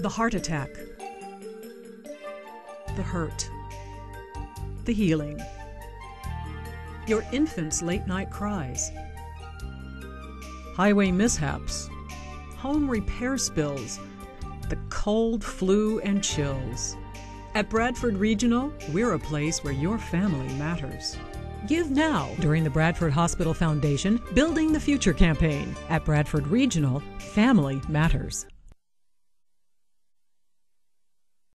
the heart attack, the hurt, the healing, your infant's late night cries, highway mishaps, home repair spills, the cold, flu, and chills. At Bradford Regional, we're a place where your family matters. Give now during the Bradford Hospital Foundation Building the Future campaign. At Bradford Regional, family matters.